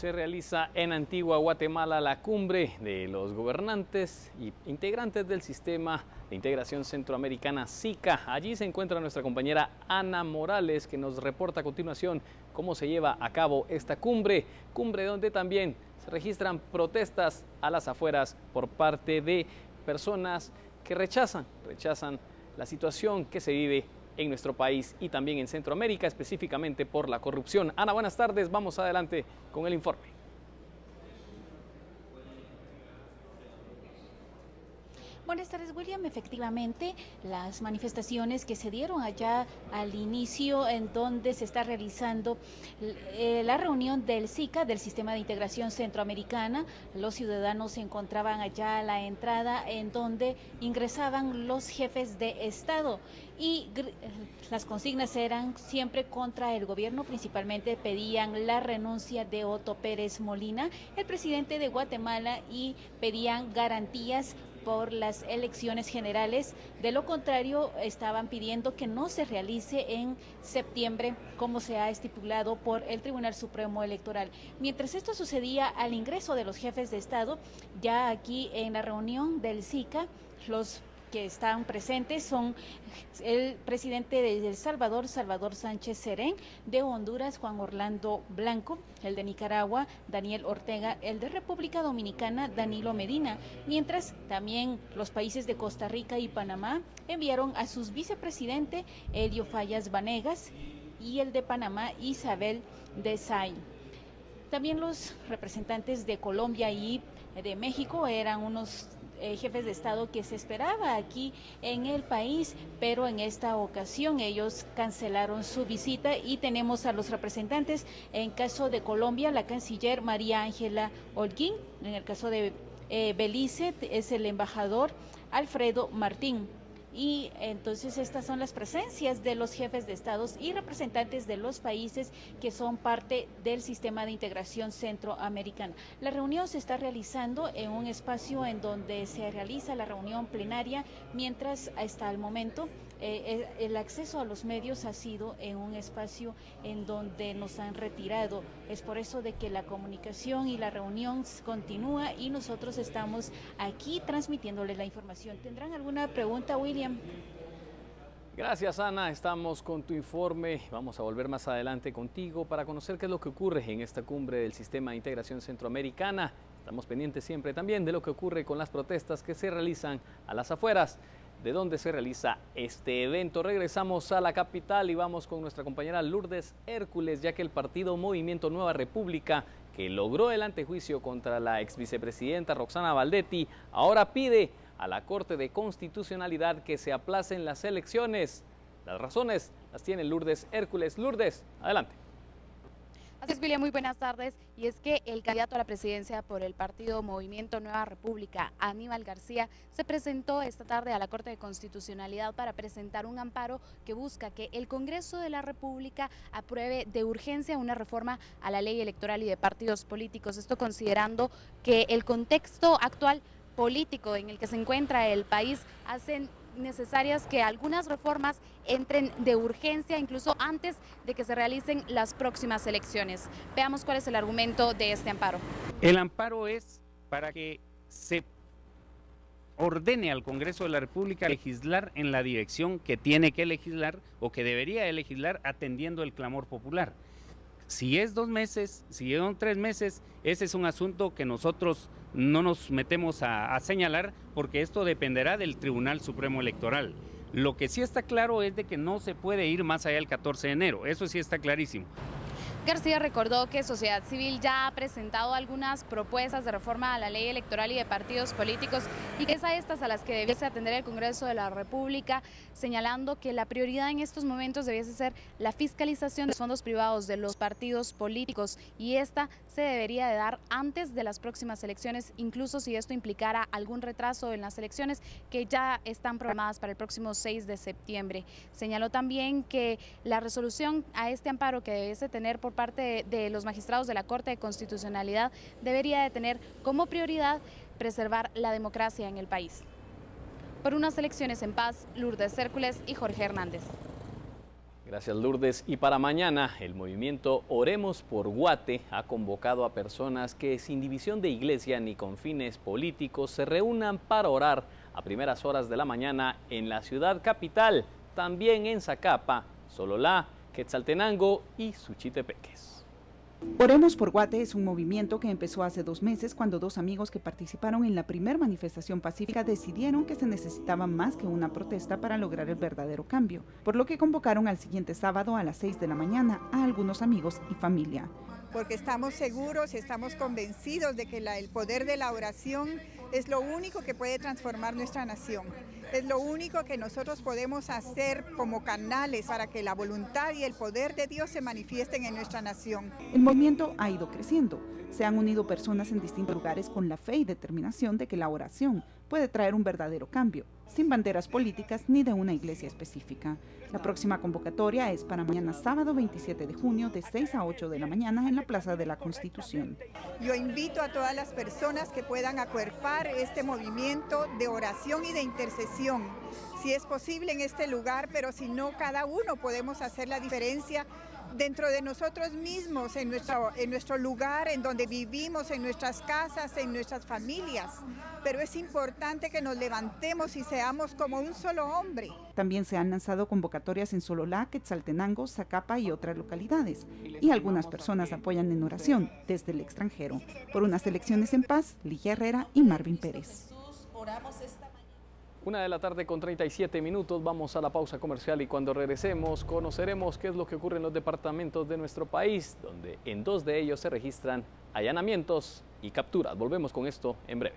se realiza en Antigua Guatemala la cumbre de los gobernantes y integrantes del sistema de integración centroamericana SICA. Allí se encuentra nuestra compañera Ana Morales que nos reporta a continuación cómo se lleva a cabo esta cumbre, cumbre donde también se registran protestas a las afueras por parte de personas que rechazan, rechazan la situación que se vive en nuestro país y también en Centroamérica, específicamente por la corrupción. Ana, buenas tardes. Vamos adelante con el informe. Buenas tardes, William. Efectivamente, las manifestaciones que se dieron allá al inicio, en donde se está realizando eh, la reunión del SICA, del Sistema de Integración Centroamericana, los ciudadanos se encontraban allá a la entrada, en donde ingresaban los jefes de Estado y las consignas eran siempre contra el gobierno, principalmente pedían la renuncia de Otto Pérez Molina, el presidente de Guatemala, y pedían garantías por las elecciones generales. De lo contrario, estaban pidiendo que no se realice en septiembre como se ha estipulado por el Tribunal Supremo Electoral. Mientras esto sucedía al ingreso de los jefes de Estado, ya aquí en la reunión del SICA, los que están presentes son el presidente de El Salvador, Salvador Sánchez Serén, de Honduras, Juan Orlando Blanco, el de Nicaragua, Daniel Ortega, el de República Dominicana, Danilo Medina, mientras también los países de Costa Rica y Panamá enviaron a sus vicepresidente Elio Fallas Vanegas y el de Panamá Isabel Desay. También los representantes de Colombia y de México eran unos eh, jefes de Estado que se esperaba aquí en el país, pero en esta ocasión ellos cancelaron su visita y tenemos a los representantes, en caso de Colombia, la canciller María Ángela Holguín, en el caso de eh, Belice es el embajador Alfredo Martín. Y entonces estas son las presencias de los jefes de estados y representantes de los países que son parte del sistema de integración centroamericana. La reunión se está realizando en un espacio en donde se realiza la reunión plenaria, mientras hasta el momento eh, el acceso a los medios ha sido en un espacio en donde nos han retirado. Es por eso de que la comunicación y la reunión continúa y nosotros estamos aquí transmitiéndole la información. ¿Tendrán alguna pregunta, William? Gracias Ana, estamos con tu informe. Vamos a volver más adelante contigo para conocer qué es lo que ocurre en esta cumbre del Sistema de Integración Centroamericana. Estamos pendientes siempre también de lo que ocurre con las protestas que se realizan a las afueras de dónde se realiza este evento. Regresamos a la capital y vamos con nuestra compañera Lourdes Hércules, ya que el partido Movimiento Nueva República, que logró el antejuicio contra la ex vicepresidenta Roxana Valdetti, ahora pide a la Corte de Constitucionalidad que se aplacen las elecciones. Las razones las tiene Lourdes Hércules. Lourdes, adelante. Así es, muy buenas tardes. Y es que el candidato a la presidencia por el partido Movimiento Nueva República, Aníbal García, se presentó esta tarde a la Corte de Constitucionalidad para presentar un amparo que busca que el Congreso de la República apruebe de urgencia una reforma a la ley electoral y de partidos políticos. Esto considerando que el contexto actual político en el que se encuentra el país hacen necesarias que algunas reformas entren de urgencia, incluso antes de que se realicen las próximas elecciones. Veamos cuál es el argumento de este amparo. El amparo es para que se ordene al Congreso de la República legislar en la dirección que tiene que legislar o que debería legislar atendiendo el clamor popular. Si es dos meses, si son tres meses, ese es un asunto que nosotros no nos metemos a, señalar porque esto dependerá del Tribunal Supremo Electoral. Lo que sí está claro es de que no se puede ir más allá del 14 de enero, eso sí está clarísimo. García recordó que Sociedad Civil ya ha presentado algunas propuestas de reforma a la ley electoral y de partidos políticos y que es a estas a las que debiese atender el Congreso de la República, señalando que la prioridad en estos momentos debiese ser la fiscalización de fondos privados de los partidos políticos y esta debería de dar antes de las próximas elecciones, incluso si esto implicara algún retraso en las elecciones que ya están programadas para el próximo 6 de septiembre. Señaló también que la resolución a este amparo que debiese tener por parte de los magistrados de la Corte de Constitucionalidad debería de tener como prioridad preservar la democracia en el país. Por unas elecciones en paz, Lourdes Cércules y Jorge Hernández. Gracias Lourdes. Y para mañana, el movimiento Oremos por Guate ha convocado a personas que sin división de iglesia ni con fines políticos se reúnan para orar a primeras horas de la mañana en la ciudad capital, también en Zacapa, Sololá, Quetzaltenango y Suchitepeques. Oremos por Guate es un movimiento que empezó hace dos meses cuando dos amigos que participaron en la primera manifestación pacífica decidieron que se necesitaba más que una protesta para lograr el verdadero cambio, por lo que convocaron al siguiente sábado a las 6 de la mañana a algunos amigos y familia. Porque estamos seguros y estamos convencidos de que el poder de la oración es lo único que puede transformar nuestra nación. Es lo único que nosotros podemos hacer como canales para que la voluntad y el poder de Dios se manifiesten en nuestra nación. El movimiento ha ido creciendo. Se han unido personas en distintos lugares con la fe y determinación de que la oración puede traer un verdadero cambio, sin banderas políticas ni de una iglesia específica. La próxima convocatoria es para mañana sábado 27 de junio de 6 a 8 de la mañana en la Plaza de la Constitución. Yo invito a todas las personas que puedan acuerpar este movimiento de oración y de intercesión, si es posible en este lugar, pero si no, cada uno podemos hacer la diferencia dentro de nosotros mismos, en nuestro, en nuestro lugar, en donde vivimos, en nuestras casas, en nuestras familias. Pero es importante que nos levantemos y seamos como un solo hombre. También se han lanzado convocatorias en Sololá, Quetzaltenango, Zacapa y otras localidades. Y algunas personas apoyan en oración desde el extranjero. Por unas elecciones en paz, Ligia Herrera y Marvin Pérez. Una de la tarde con 37 minutos, vamos a la pausa comercial y cuando regresemos conoceremos qué es lo que ocurre en los departamentos de nuestro país, donde en dos de ellos se registran allanamientos y capturas. Volvemos con esto en breve.